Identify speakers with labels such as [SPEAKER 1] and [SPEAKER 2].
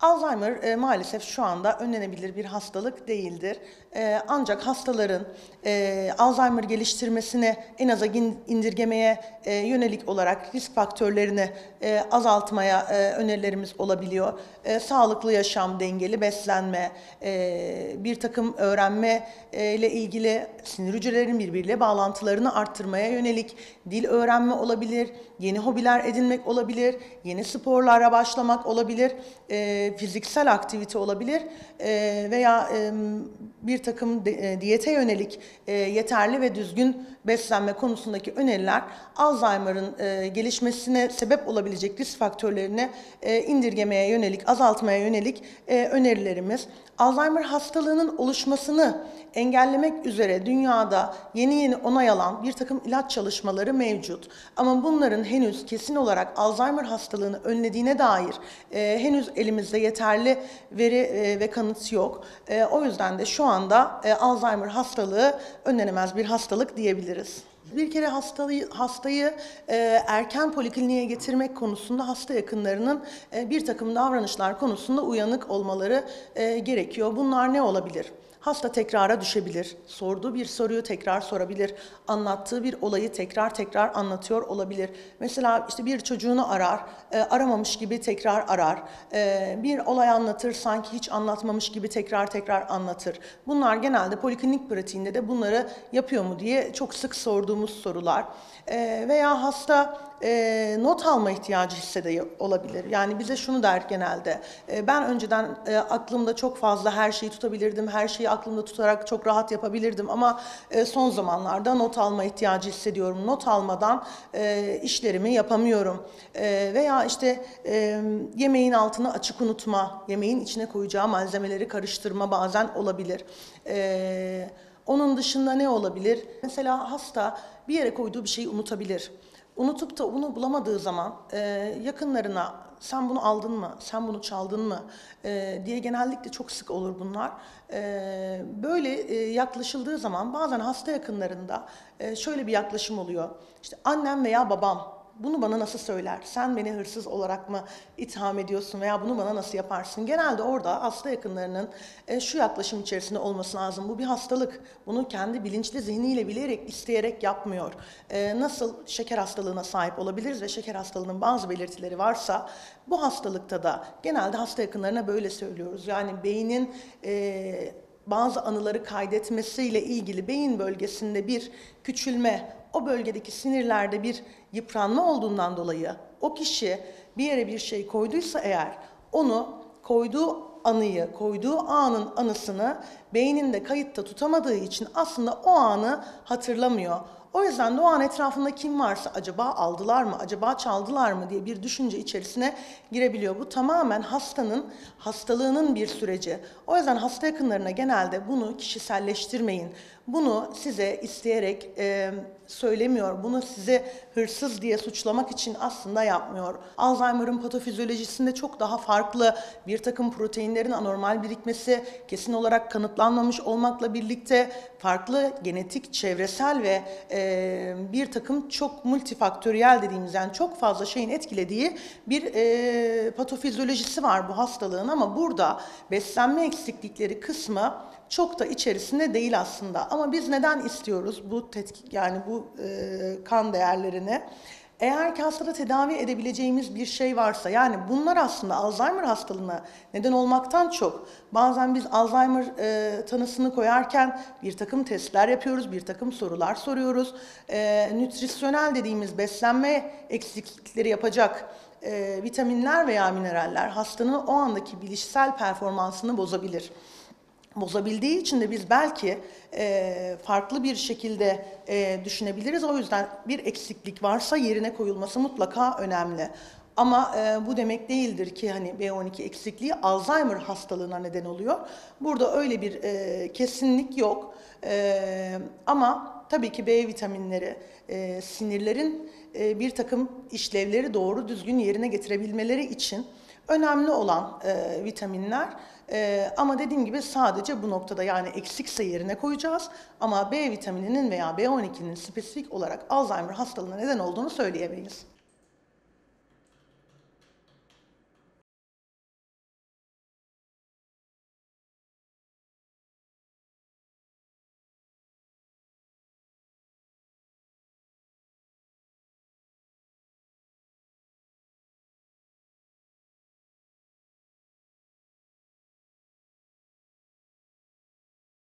[SPEAKER 1] Alzheimer e, maalesef şu anda önlenebilir bir hastalık değildir. E, ancak hastaların e, Alzheimer geliştirmesini en aza indirgemeye e, yönelik olarak risk faktörlerini e, azaltmaya e, önerilerimiz olabiliyor. E, sağlıklı yaşam, dengeli beslenme, e, bir takım öğrenme e, ile ilgili sinir hücrelerinin birbiriyle bağlantılarını arttırmaya yönelik dil öğrenme olabilir, yeni hobiler edinmek olabilir, yeni sporlara başlamak olabilir, e, fiziksel aktivite olabilir e, veya e, bir takım de- e, diyete yönelik e, yeterli ve düzgün beslenme konusundaki öneriler Alzheimer'ın e, gelişmesine sebep olabilecek risk faktörlerini e, indirgemeye yönelik, azaltmaya yönelik e, önerilerimiz. Alzheimer hastalığının oluşmasını engellemek üzere dünyada yeni yeni onay alan bir takım ilaç çalışmaları mevcut. Ama bunların henüz kesin olarak Alzheimer hastalığını önlediğine dair e, henüz elimizde yeterli veri e, ve kanıt yok. E, o yüzden de şu anda e, Alzheimer hastalığı önlenemez bir hastalık diyebiliriz. Bir kere hastayı, hastayı e, erken polikliniğe getirmek konusunda hasta yakınlarının e, bir takım davranışlar konusunda uyanık olmaları e, gerekiyor. Bunlar ne olabilir? Hasta tekrara düşebilir, sorduğu bir soruyu tekrar sorabilir, anlattığı bir olayı tekrar tekrar anlatıyor olabilir. Mesela işte bir çocuğunu arar, e, aramamış gibi tekrar arar, E, bir olay anlatır sanki hiç anlatmamış gibi tekrar tekrar anlatır. Bunlar genelde poliklinik pratiğinde de bunları yapıyor mu diye çok sık sorduğumuz sorular. E, veya hasta e, not alma ihtiyacı hissediyor olabilir. Yani bize şunu der genelde, e, ben önceden e, aklımda çok fazla her şeyi tutabilirdim, her şeyi aklımda tutarak çok rahat yapabilirdim ama e, son zamanlarda not alma ihtiyacı hissediyorum. Not almadan e, işlerimi yapamıyorum. E, veya işte e, yemeğin altını açık unutma, yemeğin içine koyacağı malzemeleri karıştırma bazen olabilir. E, onun dışında ne olabilir? Mesela hasta bir yere koyduğu bir şeyi unutabilir. Unutup da onu bulamadığı zaman e, yakınlarına sen bunu aldın mı, sen bunu çaldın mı e, diye genellikle çok sık olur bunlar. E, böyle e, yaklaşıldığı zaman bazen hasta yakınlarında e, şöyle bir yaklaşım oluyor. İşte annem veya babam bunu bana nasıl söyler? Sen beni hırsız olarak mı itham ediyorsun veya bunu bana nasıl yaparsın? Genelde orada hasta yakınlarının e, şu yaklaşım içerisinde olması lazım. Bu bir hastalık. Bunu kendi bilinçli zihniyle bilerek, isteyerek yapmıyor. E, nasıl şeker hastalığına sahip olabiliriz ve şeker hastalığının bazı belirtileri varsa bu hastalıkta da genelde hasta yakınlarına böyle söylüyoruz. Yani beynin e, bazı anıları kaydetmesiyle ilgili beyin bölgesinde bir küçülme, o bölgedeki sinirlerde bir yıpranma olduğundan dolayı o kişi bir yere bir şey koyduysa eğer onu koyduğu anıyı, koyduğu anın anısını beyninde kayıtta tutamadığı için aslında o anı hatırlamıyor. O yüzden de o an etrafında kim varsa acaba aldılar mı, acaba çaldılar mı diye bir düşünce içerisine girebiliyor. Bu tamamen hastanın hastalığının bir süreci. O yüzden hasta yakınlarına genelde bunu kişiselleştirmeyin. Bunu size isteyerek e, söylemiyor. Bunu size hırsız diye suçlamak için aslında yapmıyor. Alzheimer'ın patofizyolojisinde çok daha farklı bir takım proteinlerin anormal birikmesi kesin olarak kanıtlanmamış olmakla birlikte farklı genetik, çevresel ve e, bir takım çok multifaktöriyel dediğimiz yani çok fazla şeyin etkilediği bir e, patofizyolojisi var bu hastalığın ama burada beslenme eksiklikleri kısmı çok da içerisinde değil aslında. Ama biz neden istiyoruz bu tetkik yani bu e, kan değerlerini? Eğer ki hastada tedavi edebileceğimiz bir şey varsa yani bunlar aslında Alzheimer hastalığına neden olmaktan çok bazen biz Alzheimer e, tanısını koyarken bir takım testler yapıyoruz, bir takım sorular soruyoruz. E, nütrisyonel dediğimiz beslenme eksiklikleri yapacak e, vitaminler veya mineraller hastanın o andaki bilişsel performansını bozabilir bozabildiği için de biz belki e, farklı bir şekilde e, düşünebiliriz. O yüzden bir eksiklik varsa yerine koyulması mutlaka önemli. Ama e, bu demek değildir ki hani B12 eksikliği Alzheimer hastalığına neden oluyor. Burada öyle bir e, kesinlik yok. E, ama tabii ki B vitaminleri e, sinirlerin e, bir takım işlevleri doğru düzgün yerine getirebilmeleri için önemli olan e, vitaminler. E, ama dediğim gibi sadece bu noktada yani eksikse yerine koyacağız. Ama B vitamininin veya B12'nin spesifik olarak Alzheimer hastalığına neden olduğunu söyleyemeyiz.